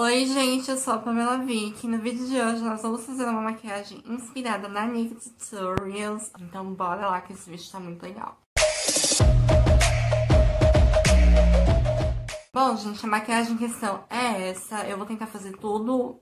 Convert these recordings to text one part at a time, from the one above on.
Oi, gente, eu sou a Pamela Vick. No vídeo de hoje nós vamos fazer uma maquiagem inspirada na Nick Tutorials. Então bora lá que esse vídeo tá muito legal. Bom, gente, a maquiagem em questão é essa. Eu vou tentar fazer tudo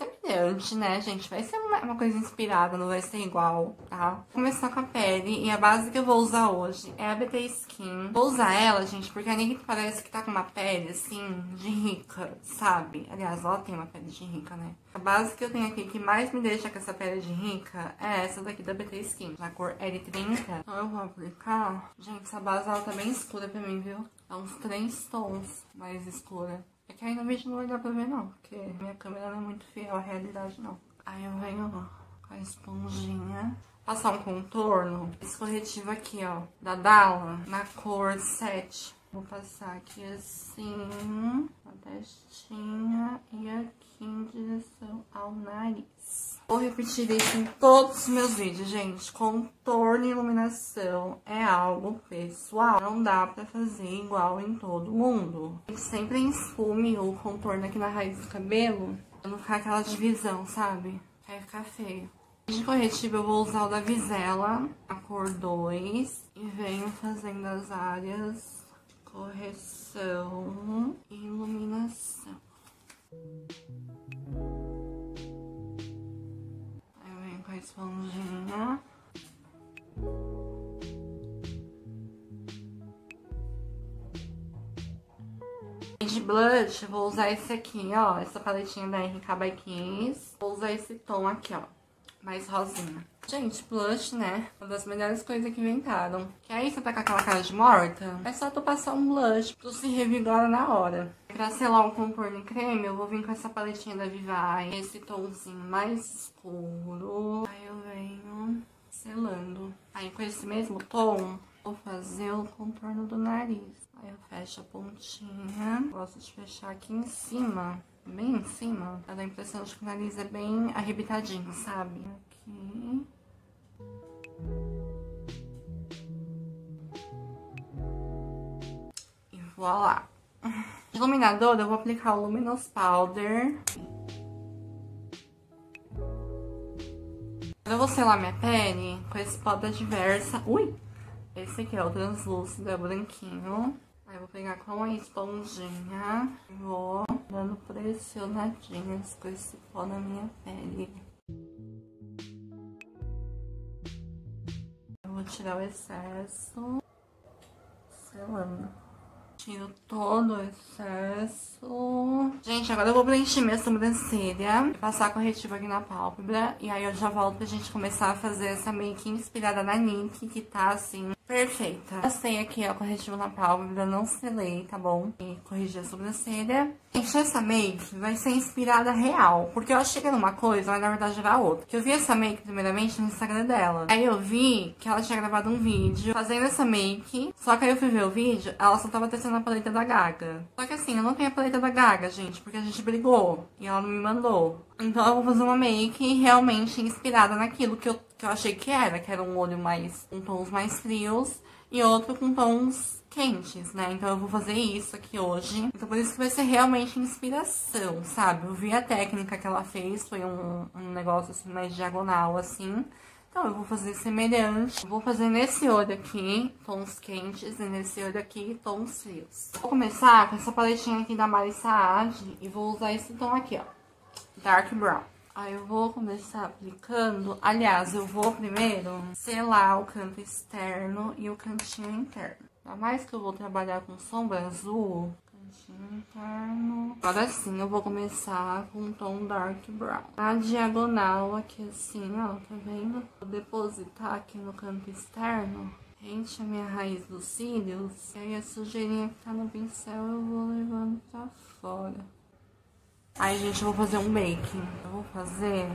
semelhante, né, gente? Vai ser uma, uma, coisa inspirada, não vai ser igual, tá? Vou começar com a pele e a base que eu vou usar hoje é a BT Skin. Vou usar ela, gente, porque a Nick parece que tá com uma pele, assim, de rica, sabe? Aliás, ela tem uma pele de rica, né? A base que eu tenho aqui que mais me deixa com essa pele de rica é essa daqui da BT Skin, na cor L30. Então eu vou aplicar... Gente, essa base ela tá bem escura pra mim, viu? É uns três tons mais escura. É que no vídeo não dar pra ver não, porque minha câmera não é muito fiel à realidade não. Aí eu venho com a esponjinha, passar um contorno, esse corretivo aqui ó, da Dalla, na cor 7. Vou passar aqui assim, na testinha e aqui em direção ao nariz. Vou repetir isso em todos os meus vídeos, gente. Contorno e iluminação é algo pessoal. Não dá pra fazer igual em todo mundo. Sempre esfume o contorno aqui na raiz do cabelo, pra não ficar aquela divisão, sabe? Vai ficar feio. De corretivo eu vou usar o da Visela, a cor 2. E venho fazendo as áreas correção e iluminação. esponjinha. De blush, vou usar esse aqui, ó, essa paletinha da RK by Kiss. Vou usar esse tom aqui, ó, mais rosinha. Gente, blush, né? Uma das melhores coisas que inventaram. Que aí você tá com aquela cara de morta, é só tu passar um blush, tu se revigora na hora. Pra selar um contorno creme, eu vou vir com essa paletinha da Vivai, esse tomzinho mais escuro. Aí eu venho selando. Aí com esse mesmo tom, vou fazer o contorno do nariz. Aí eu fecho a pontinha. Gosto de fechar aqui em cima, bem em cima. Dar a impressão de que o nariz é bem arrebitadinho, sabe? Aqui. E voilá. De iluminador, eu vou aplicar o Luminous Powder. Eu vou selar minha pele com esse pó da Diversa. Ui! Esse aqui é o translúcido, é branquinho. Aí eu vou pegar com a esponjinha vou dando pressionadinhas com esse pó na minha pele. Eu vou tirar o excesso, selando. Tiro todo o excesso. Gente, agora eu vou preencher minha sobrancelha. Passar corretivo aqui na pálpebra. E aí eu já volto pra gente começar a fazer essa make inspirada na Nick, que tá assim Perfeita. Passei aqui, ó, corretivo na pálpebra, não selei, tá bom? E corrigi a sobrancelha. Gente, essa make vai ser inspirada real, porque eu achei que era uma coisa, mas na verdade era outra. Que eu vi essa make primeiramente no Instagram dela. Aí eu vi que ela tinha gravado um vídeo fazendo essa make, só que aí eu fui ver o vídeo, ela só tava testando a paleta da Gaga. Só que assim, eu não tenho a paleta da Gaga, gente, porque a gente brigou e ela não me mandou. Então eu vou fazer uma make realmente inspirada naquilo que eu, que eu achei que era, que era um olho mais com tons mais frios e outro com tons quentes, né? Então eu vou fazer isso aqui hoje. Então por isso que vai ser realmente inspiração, sabe? Eu vi a técnica que ela fez, foi um, um negócio assim mais diagonal, assim. Então eu vou fazer semelhante. Vou fazer nesse olho aqui, tons quentes, e nesse olho aqui, tons frios. Vou começar com essa paletinha aqui da Mari Saad e vou usar esse tom aqui, ó dark brown. Aí eu vou começar aplicando, aliás, eu vou primeiro selar o canto externo e o cantinho interno. Ainda mais que eu vou trabalhar com sombra azul, cantinho interno. Agora sim, eu vou começar com um tom dark brown. A diagonal aqui assim, ó, tá vendo? Vou depositar aqui no canto externo rente a minha raiz dos cílios. E aí a sujeirinha que tá no pincel eu vou levando pra fora. Aí, gente, eu vou fazer um bake. Eu vou fazer...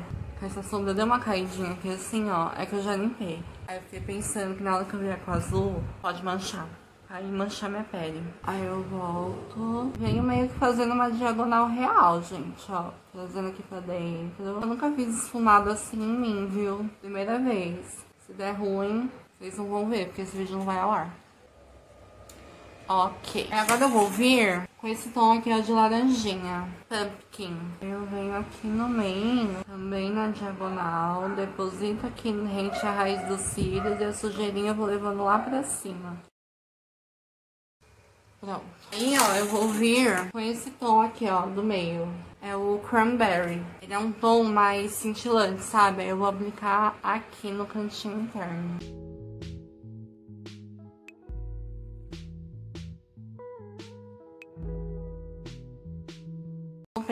Essa sombra deu uma caidinha aqui assim, ó. É que eu já limpei. Aí eu fiquei pensando que na hora que eu vier com azul, pode manchar. Aí manchar minha pele. Aí eu volto. Venho meio que fazendo uma diagonal real, gente, ó. Trazendo aqui pra dentro. Eu nunca fiz esfumado assim em mim, viu? Primeira vez. Se der ruim, vocês não vão ver, porque esse vídeo não vai ao ar. Ok. Agora eu vou vir com esse tom aqui, ó, de laranjinha. Pumpkin. Eu venho aqui no meio, também na diagonal. Deposito aqui rente a raiz dos cílios e a sujeirinha eu vou levando lá pra cima. Pronto. Aí, ó, eu vou vir com esse tom aqui, ó, do meio. É o Cranberry. Ele é um tom mais cintilante, sabe? Eu vou aplicar aqui no cantinho interno.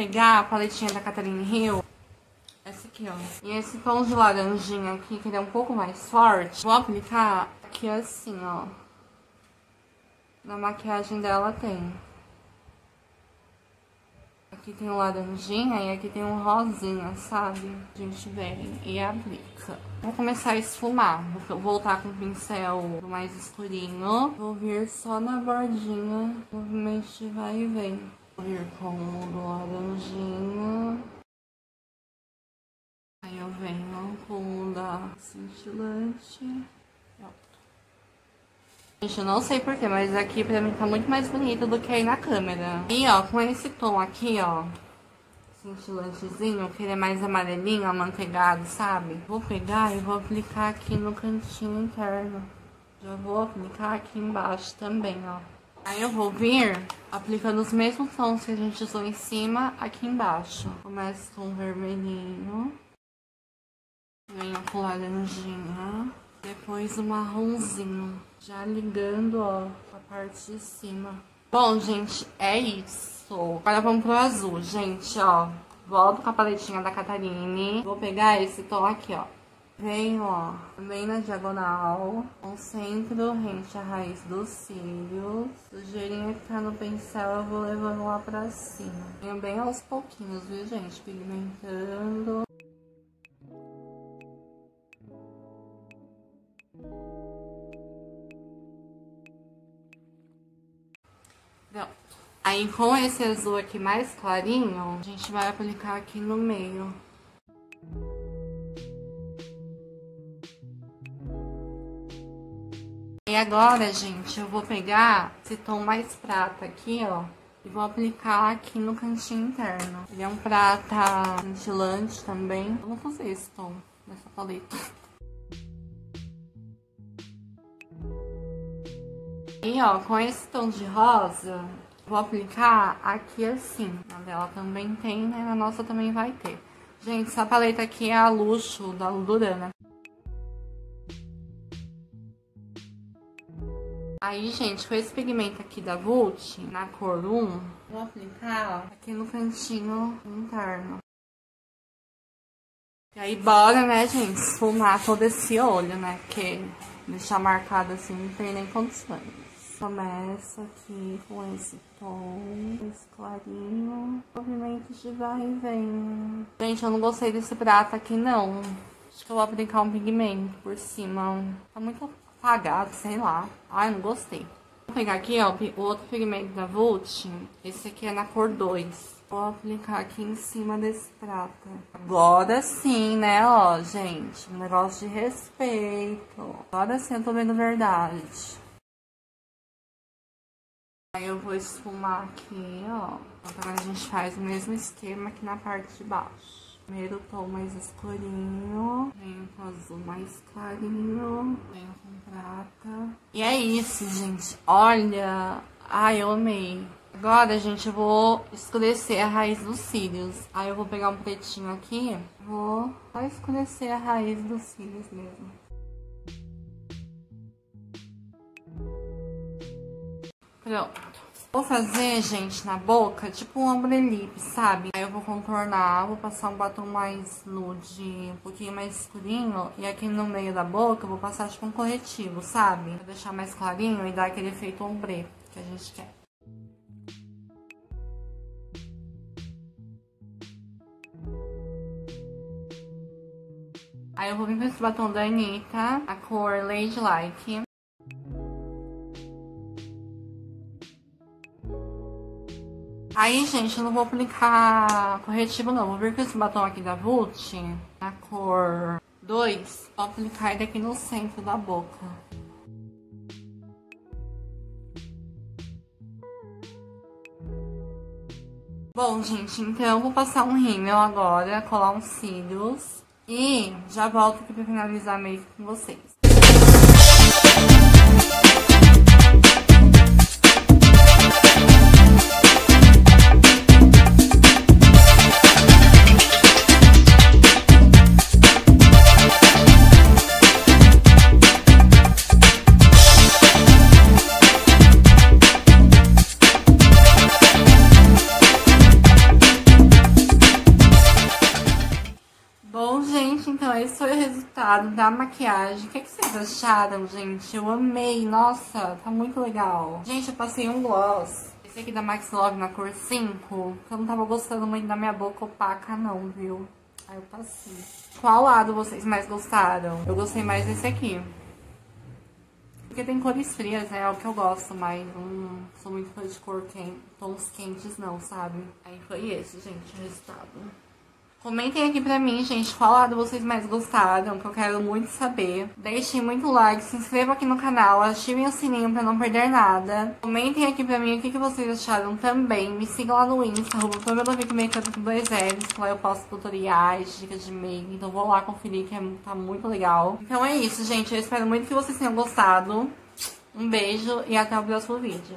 Pegar a paletinha da Catherine Hill. Essa aqui, ó. E esse tom de laranjinha aqui, que ele é um pouco mais forte, vou aplicar aqui assim, ó. Na maquiagem dela tem. Aqui tem um laranjinha e aqui tem um rosinha, sabe? A gente vem e aplica. Vou começar a esfumar. Vou voltar com o pincel mais escurinho. Vou vir só na bordinha. Movimento vai e vem. Vou vir com o laranjinha. Aí eu venho com o da cintilante. Gente, eu não sei porquê, mas aqui pra mim tá muito mais bonito do que aí na câmera. E ó, com esse tom aqui, ó, cintilantezinho, que ele é mais amarelinho, amanteigado, sabe? Vou pegar e vou aplicar aqui no cantinho interno. Já vou aplicar aqui embaixo também, ó. Aí eu vou vir aplicando os mesmos tons que a gente usou em cima, aqui embaixo. Começo com vermelhinho. Venho com laranjinha. Depois o marronzinho. Já ligando, ó, a parte de cima. Bom, gente, é isso. Agora vamos pro azul, gente, ó. Volto com a paletinha da Catarine. Vou pegar esse tom aqui, ó. Venho, ó, bem na diagonal. Concentro rente a raiz dos cílios. Sujeirinha que tá no pincel eu vou levando lá pra cima. Venho bem aos pouquinhos, viu, gente? Pigmentando. Pronto. Aí com esse azul aqui mais clarinho, a gente vai aplicar aqui no meio. E agora, gente, eu vou pegar esse tom mais prata aqui, ó. E vou aplicar aqui no cantinho interno. Ele é um prata cintilante também. Eu vou fazer esse tom nessa paleta. E ó, com esse tom de rosa, vou aplicar aqui assim. Na dela também tem, né? Na nossa também vai ter. Gente, essa paleta aqui é a luxo da Ludurana. Aí, gente, com esse pigmento aqui da Vult, na cor 1, vou aplicar ó, aqui no cantinho interno. E aí, bora, né, gente, esfumar todo esse olho, né, porque deixar marcado assim não tem nem condições. Começa aqui com esse tom, esse clarinho, movimento de vai e vem. Gente, eu não gostei desse prata aqui, não. Acho que eu vou aplicar um pigmento por cima. Tá muito apagado, sei lá. Ai, não gostei. Vou pegar aqui, ó, o outro pigmento da Vult. Esse aqui é na cor 2. Vou aplicar aqui em cima desse prata. Agora sim, né, ó, gente. Um negócio de respeito. Agora sim eu tô vendo verdade. Aí eu vou esfumar aqui, ó. Agora a gente faz o mesmo esquema aqui na parte de baixo. Primeiro tom mais escurinho, venho com azul mais clarinho, venho com prata. E é isso, gente. Olha, ai, eu amei. Agora, gente, eu vou escurecer a raiz dos cílios. Aí eu vou pegar um pretinho aqui, vou só escurecer a raiz dos cílios mesmo. Pronto. Vou fazer, gente, na boca, tipo um ombrelip, sabe? Aí eu vou contornar, vou passar um batom mais nude, um pouquinho mais escurinho. E aqui no meio da boca eu vou passar tipo um corretivo, sabe? Pra deixar mais clarinho e dar aquele efeito ombre que a gente quer. Aí eu vou vir com esse batom da Anitta, a cor Lady Like. Aí, gente, eu não vou aplicar corretivo não. Vou vir com esse batom aqui da Vult, na cor 2, vou aplicar ele aqui no centro da boca. Bom, gente, então vou passar um rímel agora, colar uns cílios e já volto aqui pra finalizar meio com vocês. Resultado da maquiagem. O que, é que vocês acharam, gente? Eu amei, nossa, tá muito legal. Gente, eu passei um gloss. Esse aqui da Max Love na cor 5, que eu não tava gostando muito da minha boca opaca não, viu? Aí eu passei. Qual lado vocês mais gostaram? Eu gostei mais desse aqui. Porque tem cores frias, né? É o que eu gosto, mas não sou muito fã de cor quente, tons quentes não, sabe? Aí foi esse, gente, o resultado. Comentem aqui pra mim, gente, qual lado vocês mais gostaram, que eu quero muito saber. Deixem muito like, se inscrevam aqui no canal, ativem o sininho pra não perder nada. Comentem aqui pra mim o que, que vocês acharam também. Me sigam lá no Insta, arroba Makeup com dois L's, lá eu posto tutoriais, dicas de make, então vou lá conferir que é, tá muito legal. Então é isso, gente, eu espero muito que vocês tenham gostado. Um beijo e até o próximo vídeo.